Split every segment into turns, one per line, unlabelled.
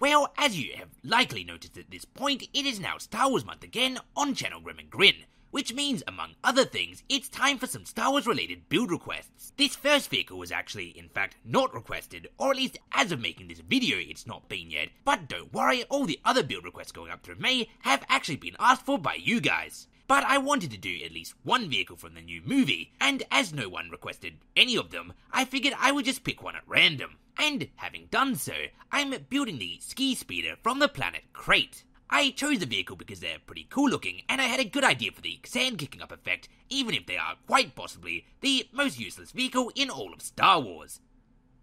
Well, as you have likely noticed at this point, it is now Star Wars month again on Channel Grim and Grin, which means, among other things, it's time for some Star Wars related build requests. This first vehicle was actually, in fact, not requested, or at least as of making this video, it's not been yet, but don't worry, all the other build requests going up through May have actually been asked for by you guys. But I wanted to do at least one vehicle from the new movie, and as no one requested any of them, I figured I would just pick one at random. And having done so, I'm building the ski speeder from the planet Crait. I chose the vehicle because they're pretty cool looking, and I had a good idea for the sand kicking up effect, even if they are quite possibly the most useless vehicle in all of Star Wars.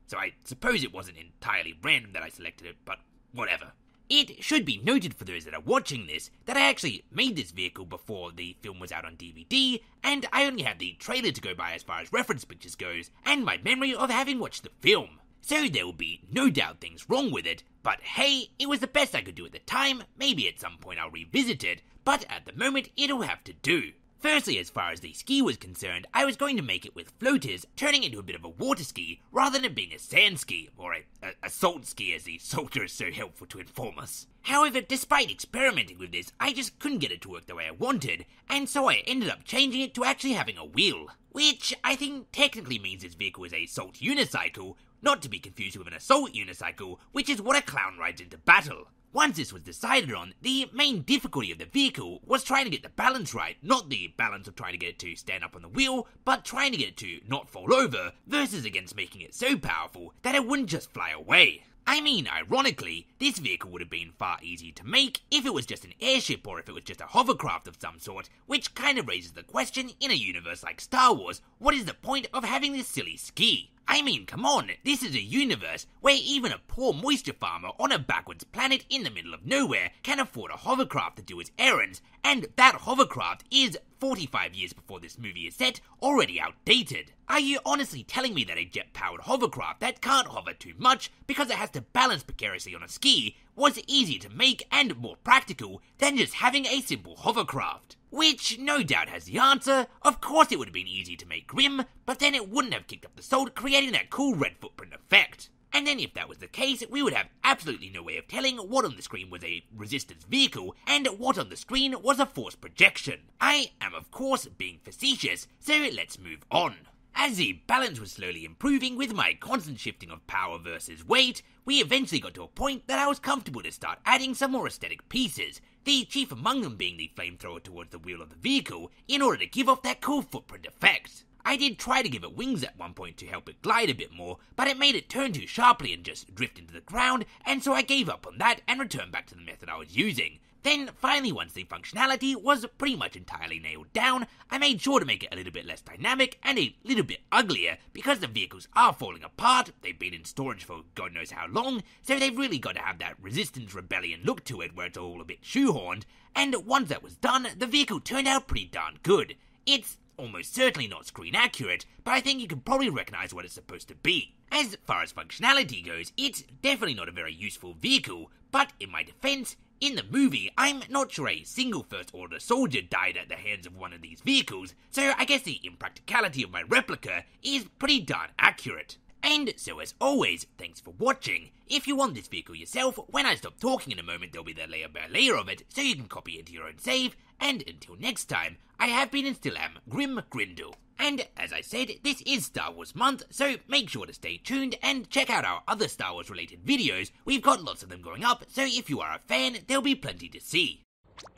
So I suppose it wasn't entirely random that I selected it, but whatever. It should be noted for those that are watching this that I actually made this vehicle before the film was out on DVD, and I only have the trailer to go by as far as reference pictures goes, and my memory of having watched the film. So there will be no doubt things wrong with it, but hey, it was the best I could do at the time, maybe at some point I'll revisit it, but at the moment it'll have to do. Firstly, as far as the ski was concerned, I was going to make it with floaters, turning into a bit of a water ski, rather than being a sand ski, or a, a, a salt ski as the salter is so helpful to inform us. However, despite experimenting with this, I just couldn't get it to work the way I wanted, and so I ended up changing it to actually having a wheel. Which I think technically means this vehicle is a salt unicycle, not to be confused with an assault unicycle, which is what a clown rides into battle. Once this was decided on, the main difficulty of the vehicle was trying to get the balance right, not the balance of trying to get it to stand up on the wheel, but trying to get it to not fall over, versus against making it so powerful that it wouldn't just fly away. I mean, ironically, this vehicle would have been far easier to make if it was just an airship or if it was just a hovercraft of some sort, which kind of raises the question in a universe like Star Wars, what is the point of having this silly ski? I mean, come on, this is a universe where even a poor moisture farmer on a backwards planet in the middle of nowhere can afford a hovercraft to do his errands, and that hovercraft is 45 years before this movie is set, already outdated. Are you honestly telling me that a jet powered hovercraft that can't hover too much because it has to balance precariously on a ski was easier to make and more practical than just having a simple hovercraft? Which no doubt has the answer. Of course, it would have been easy to make Grim, but then it wouldn't have kicked up the salt, creating that cool red footprint effect. And then, if that was the case, we would have absolutely no way of telling what on the screen was a resistance vehicle and what on the screen was a force projection. I am, of course, being facetious, so let's move on. As the balance was slowly improving with my constant shifting of power versus weight, we eventually got to a point that I was comfortable to start adding some more aesthetic pieces, the chief among them being the flamethrower towards the wheel of the vehicle in order to give off that cool footprint effect. I did try to give it wings at one point to help it glide a bit more, but it made it turn too sharply and just drift into the ground, and so I gave up on that and returned back to the method I was using. Then, finally, once the functionality was pretty much entirely nailed down, I made sure to make it a little bit less dynamic and a little bit uglier because the vehicles are falling apart, they've been in storage for God knows how long, so they've really got to have that resistance rebellion look to it where it's all a bit shoehorned, and once that was done, the vehicle turned out pretty darn good. It's almost certainly not screen accurate, but I think you can probably recognize what it's supposed to be. As far as functionality goes, it's definitely not a very useful vehicle, but in my defense, in the movie, I'm not sure a single First Order soldier died at the hands of one of these vehicles, so I guess the impracticality of my replica is pretty darn accurate. And so as always, thanks for watching. If you want this vehicle yourself, when I stop talking in a moment there'll be the layer by layer of it, so you can copy it into your own save, and until next time, I have been and still am Grim Grindle. And as I said, this is Star Wars month, so make sure to stay tuned and check out our other Star Wars related videos. We've got lots of them going up, so if you are a fan, there'll be plenty to see.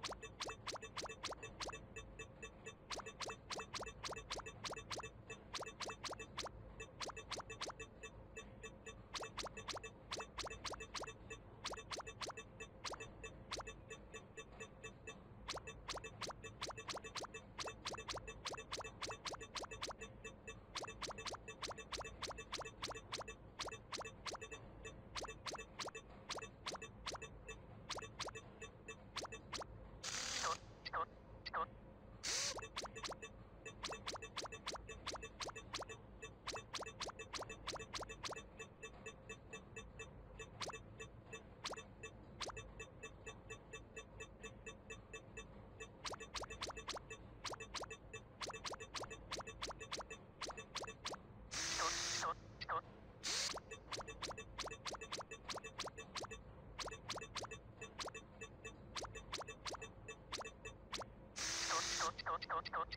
ちこっ